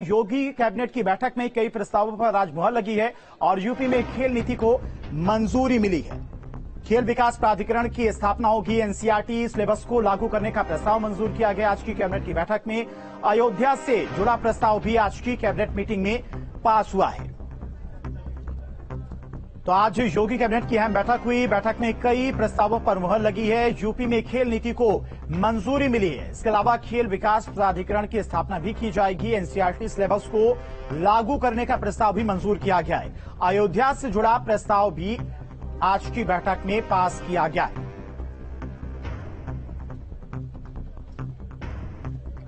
योगी cabinet की बैठक में कई प्रस्तावों पर आज मुहर लगी है और यूपी में खेल नीति को मंजूरी मिली है। खेल विकास प्राधिकरण की स्थापना होगी। एनसीआरटी सिलेबस को लागू करने का प्रस्ताव मंजूर किया गया आज की कैबिनेट की बैठक में। अयोध्या से जुड़ा प्रस्ताव भी आज की कैबिनेट मीटिंग में पास हुआ है। तो आज योगी कैबिनेट की अहम बैठक हुई। बैठक में कई प्रस्तावों पर मुहर लगी है। यूपी में खेल नीति को मंजूरी मिली है। इसके अलावा खेल विकास प्राधिकरण की स्थापना भी की जाएगी। एनसीआरटी सिलेबस को लागू करने का प्रस्ताव भी मंजूर किया गया है। अयोध्या से जुड़ा प्रस्ताव भी आज की बैठक में पास किया गया है।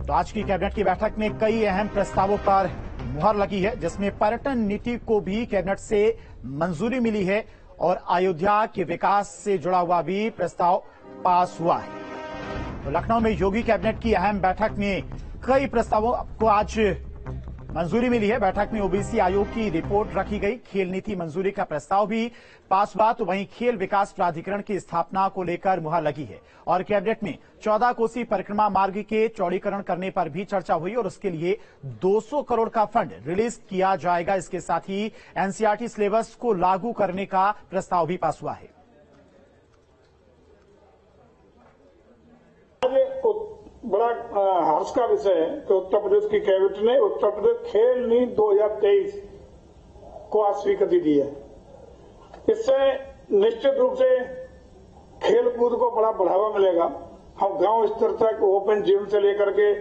तो आज की कैबिनेट की बैठक में कई अहम प्रस्तावों पर मुहर लगी है, जिसमें पर्यटन नीति को भी कैबिनेट से मंजूरी मिली है और अयोध्या के विकास से जुड़ा हुआ भी प्रस्ताव पास हुआ है। तो लखनऊ में योगी कैबिनेट की अहम बैठक में कई प्रस्तावों को आज मंजूरी मिली है। बैठक में ओबीसी आयोग की रिपोर्ट रखी गई। खेल नीति मंजूरी का प्रस्ताव भी पास हुआ तो वहीं खेल विकास प्राधिकरण की स्थापना को लेकर मुहर लगी है। और कैबिनेट में चौदह कोसी परिक्रमा मार्ग के चौड़ीकरण करने पर भी चर्चा हुई और उसके लिए 200 करोड़ का फंड रिलीज़ किया जाएगा। इसके साथ ही एनसीआरटी सिलेबस को लागू करने का प्रस्ताव भी पास हुआ है। बड़ा हर्ष का विषय है कि उत्तर प्रदेश की कैबिनेट ने उत्तर प्रदेश खेल नीति 2023 को आज स्वीकृति दी है। इससे निश्चित रूप से खेल कूद को बड़ा बढ़ावा मिलेगा। हम गाँव स्तर तक ओपन जिम से लेकर के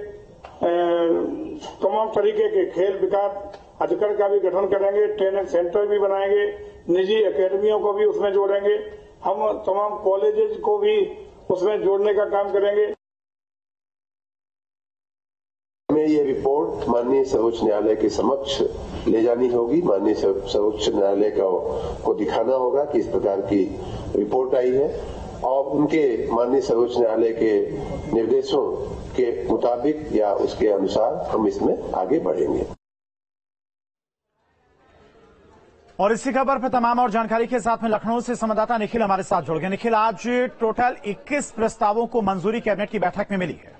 तमाम तरीके के खेल विकास अधिकार का भी गठन करेंगे, ट्रेनिंग सेंटर भी बनाएँगे, निजी एकेडमियों को भी उसमें जोड़ेंगे। हम तमाम कॉलेजेस को भी उसमें जोड़ने का काम करेंगे। हमें ये रिपोर्ट माननीय सर्वोच्च न्यायालय के समक्ष ले जानी होगी। माननीय सर्वोच्च न्यायालय को, को दिखाना होगा कि इस प्रकार की रिपोर्ट आई है। और उनके माननीय सर्वोच्च न्यायालय के निर्देशों के मुताबिक या उसके अनुसार हम इसमें आगे बढ़ेंगे। और इसी खबर पर तमाम और जानकारी के साथ में लखनऊ से संवाददाता निखिल हमारे साथ जुड़ गए। निखिल आज टोटल 21 प्रस्तावों को मंजूरी कैबिनेट की बैठक में मिली है।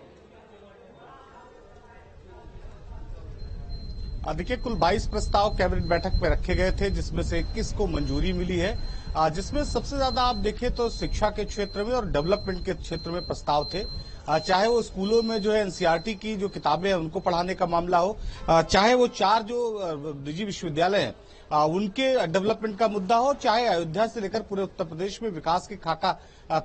देखिए, कुल 22 प्रस्ताव कैबिनेट बैठक में रखे गए थे, जिसमें से 21 को मंजूरी मिली है। जिसमें सबसे ज़्यादा आप देखें तो शिक्षा के क्षेत्र में और डेवलपमेंट के क्षेत्र में प्रस्ताव थे। चाहे वो स्कूलों में जो है एनसीईआरटी की जो किताबें हैं, उनको पढ़ाने का मामला हो चाहे वो चार जो निजी विश्वविद्यालय हैं उनके डेवलपमेंट का मुद्दा हो, चाहे अयोध्या से लेकर पूरे उत्तर प्रदेश में विकास की खाका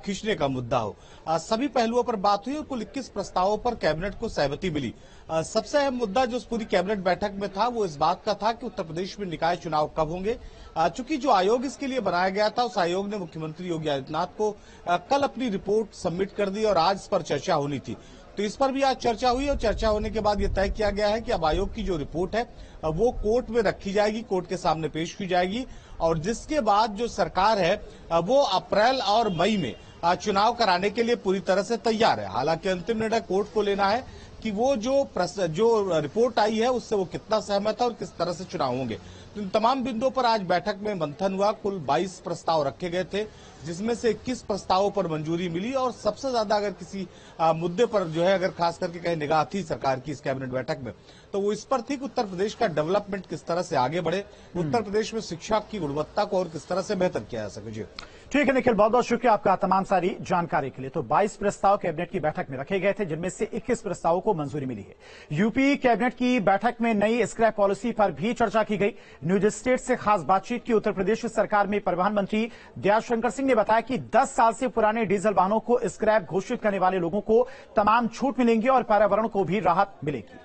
खींचने का मुद्दा हो। सभी पहलुओं पर बात हुई और कुल इक्कीस प्रस्तावों पर कैबिनेट को सहमति मिली। सबसे अहम मुद्दा जो पूरी कैबिनेट बैठक में था, वो इस बात का था कि उत्तर प्रदेश में निकाय चुनाव कब होंगे। चूँकि जो आयोग इसके लिए बनाया गया था, उस आयोग ने मुख्यमंत्री योगी आदित्यनाथ को कल अपनी रिपोर्ट सबमिट कर दी और आज इस पर चर्चा होनी थी। तो इस पर भी आज चर्चा हुई और चर्चा होने के बाद यह तय किया गया है कि अब आयोग की जो रिपोर्ट है वो कोर्ट में रखी जाएगी, कोर्ट के सामने पेश की जाएगी और जिसके बाद जो सरकार है वो अप्रैल और मई में चुनाव कराने के लिए पूरी तरह से तैयार है। हालाँकि अंतिम निर्णय कोर्ट को लेना है कि वो जो जो रिपोर्ट आई है, उससे वो कितना सहमत है और किस तरह से चुनाव होंगे। इन तमाम बिंदुओं पर आज बैठक में मंथन हुआ। कुल 22 प्रस्ताव रखे गए थे जिसमें से 21 प्रस्तावों पर मंजूरी मिली और सबसे ज़्यादा अगर किसी आ, मुद्दे पर जो है अगर खास करके कहीं निगाह थी सरकार की इस कैबिनेट बैठक में तो वो इस पर थी कि उत्तर प्रदेश का डेवलपमेंट किस तरह से आगे बढ़े उत्तर प्रदेश में शिक्षा की गुणवत्ता को और किस तरह से बेहतर किया जा सके। जी। ठीक है निखिल बहुत बहुत शुक्रिया आपका तमाम सारी जानकारी के लिए। तो 22 प्रस्ताव कैबिनेट की बैठक में रखे गए थे जिनमें से 21 प्रस्तावों को मंजूरी मिली है। यूपी कैबिनेट की बैठक में नई स्क्रैप पॉलिसी पर भी चर्चा की गई। न्यूज़ स्टेट से खास बातचीत की उत्तर प्रदेश सरकार में परिवहन मंत्री दयाशंकर सिंह ने बताया कि 10 साल से पुराने डीजल वाहनों को स्क्रैप घोषित करने वाले लोगों को तमाम छूट मिलेंगी और पर्यावरण को भी राहत मिलेगी।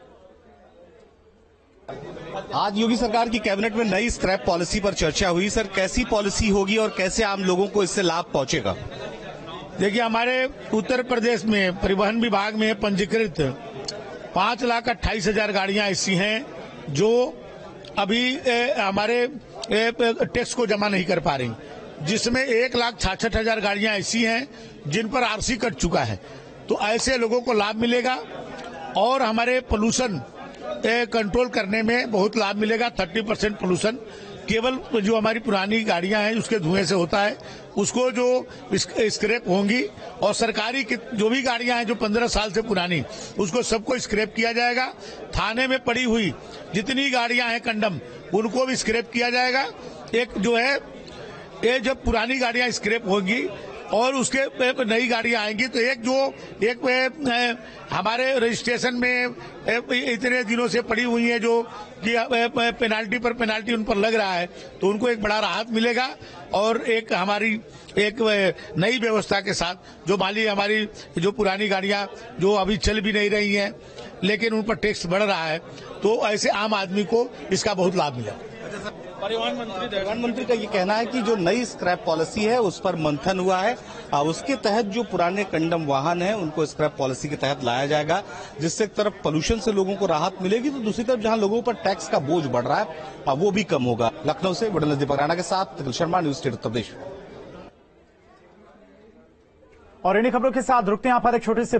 आज योगी सरकार की कैबिनेट में नई स्क्रैप पॉलिसी पर चर्चा हुई। सर, कैसी पॉलिसी होगी और कैसे आम लोगों को इससे लाभ पहुंचेगा? देखिए, हमारे उत्तर प्रदेश में परिवहन विभाग में पंजीकृत पाँच लाख अट्ठाईस हज़ार गाड़ियाँ ऐसी हैं जो अभी ए, हमारे टैक्स को जमा नहीं कर पा रही। जिसमें एक लाख छाछठ हज़ार गाड़ियाँ ऐसी हैं जिन पर आरसी कट चुका है। तो ऐसे लोगों को लाभ मिलेगा और हमारे पोल्यूशन कंट्रोल करने में बहुत लाभ मिलेगा। 30 परसेंट पोल्यूशन केवल जो हमारी पुरानी गाड़ियाँ हैं, उसके धुएँ से होता है। उसको जो स्क्रैप होंगी, और सरकारी जो भी गाड़ियाँ हैं, जो पंद्रह साल से पुरानी, उसको सबको स्क्रैप किया जाएगा। थाने में पड़ी हुई जितनी गाड़ियाँ हैं कंडम, उनको भी स्क्रैप किया जाएगा। एक जो है, ये जब पुरानी गाड़ियाँ स्क्रैप होंगी और उसके नई गाड़ियाँ आएँगी। तो एक जो, एक हमारे रजिस्ट्रेशन में इतने दिनों से पड़ी हुई है जो कि पेनाल्टी पर पेनाल्टी उन पर लग रहा है। तो उनको एक बड़ा राहत मिलेगा और एक हमारी, एक नई व्यवस्था के साथ, जो माली, हमारी, जो पुरानी गाड़ियाँ, जो अभी चल भी नहीं रही हैं, लेकिन उन पर टैक्स बढ़ रहा है तो ऐसे आम आदमी को इसका बहुत लाभ मिला। परिवहन मंत्री परिवहन मंत्री का ये कहना है कि जो नई स्क्रैप पॉलिसी है उस पर मंथन हुआ है। उसके तहत जो पुराने कंडम वाहन है उनको स्क्रैप पॉलिसी के तहत लाया जाएगा जिससे एक तरफ़ पोल्यूशन से लोगों को राहत मिलेगी तो दूसरी तरफ़ जहाँ लोगों पर टैक्स का बोझ बढ़ रहा है वो भी कम होगा। लखनऊ से बड़े दीपक राणा के साथ शर्मा न्यूज़ स्टेट उत्तर प्रदेश। और इन्हीं खबरों के साथ रुकते हैं आप एक छोटे से